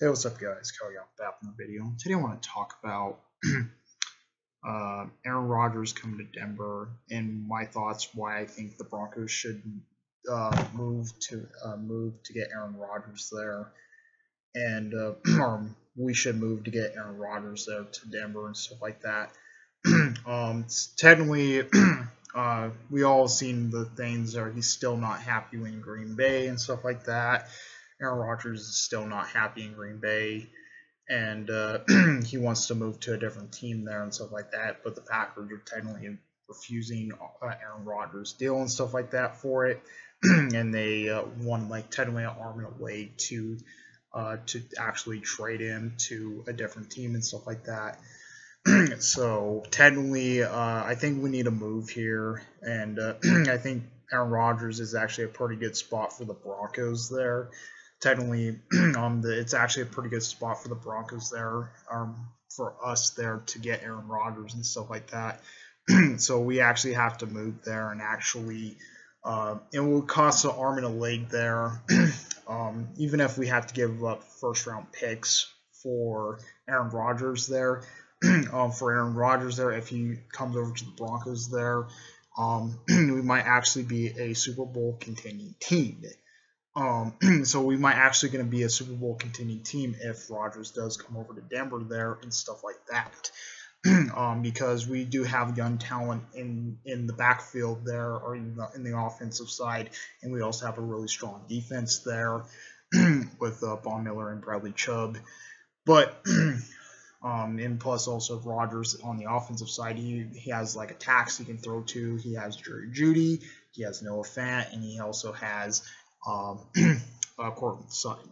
Hey, what's up, guys? Kelly out back in the video. Today I want to talk about uh, Aaron Rodgers coming to Denver and my thoughts why I think the Broncos should uh, move to uh, move to get Aaron Rodgers there, and uh, or we should move to get Aaron Rodgers there to Denver and stuff like that. um, technically, uh, we all seen the things that he's still not happy in Green Bay and stuff like that. Aaron Rodgers is still not happy in Green Bay, and uh, he wants to move to a different team there and stuff like that. But the Packers are technically refusing uh, Aaron Rodgers' deal and stuff like that for it, and they uh, want like technically an arm and a leg to uh, to actually trade him to a different team and stuff like that. so technically, uh, I think we need a move here, and uh, I think Aaron Rodgers is actually a pretty good spot for the Broncos there technically um, the, it's actually a pretty good spot for the Broncos there, um, for us there to get Aaron Rodgers and stuff like that. so we actually have to move there and actually, uh, it will cost an arm and a leg there. um, even if we have to give up first round picks for Aaron Rodgers there, um, for Aaron Rodgers there, if he comes over to the Broncos there, um, we might actually be a Super Bowl contending team. Um, so we might actually going to be a Super Bowl contending team if Rodgers does come over to Denver there and stuff like that. um, because we do have young talent in in the backfield there or in the, in the offensive side, and we also have a really strong defense there with uh, Von Miller and Bradley Chubb. But um, and plus also Rodgers on the offensive side, he, he has like attacks he can throw to. He has Jerry Jeudy, he has Noah Fant, and he also has um, uh, Courtland Sutton.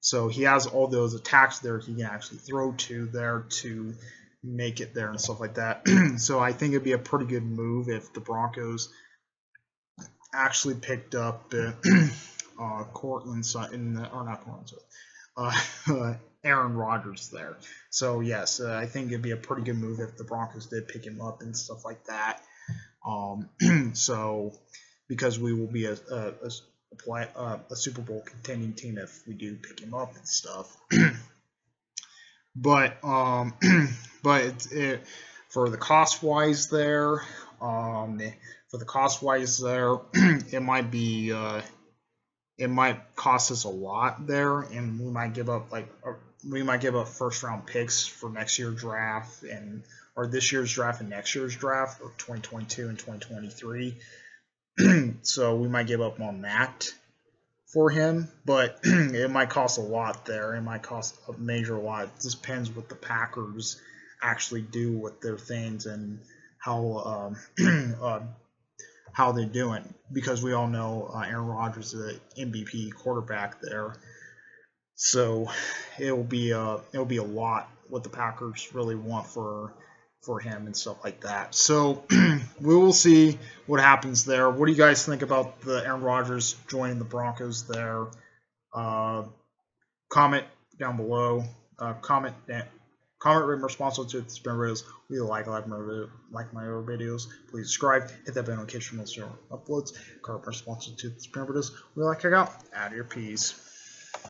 So he has all those attacks there he can actually throw to there to make it there and stuff like that. so I think it'd be a pretty good move if the Broncos actually picked up uh, uh, Courtland Sutton, or not Courtland Sutton, uh, Aaron Rodgers there. So yes, uh, I think it'd be a pretty good move if the Broncos did pick him up and stuff like that. Um, so because we will be a, a, a play, uh, a Super Bowl contending team if we do pick him up and stuff. but um, but it, it, for the cost wise there, um, for the cost wise there, it might be uh, it might cost us a lot there, and we might give up like uh, we might give up first round picks for next year's draft and or this year's draft and next year's draft of 2022 and 2023 so we might give up on that for him, but it might cost a lot there. It might cost a major lot. It just depends what the Packers actually do with their things and how um, uh, how they're doing. Because we all know uh, Aaron Rodgers is an MVP quarterback there, so it will be a it will be a lot what the Packers really want for for him and stuff like that. So we will see what happens there. What do you guys think about the Aaron Rodgers joining the Broncos there? Uh, comment down below. Uh, comment comment rate responsible to the spin videos. We like like my like my other videos. Please subscribe. Hit that bell notification for uploads. Comment responsible to the spin videos. We like check out. Of your peas.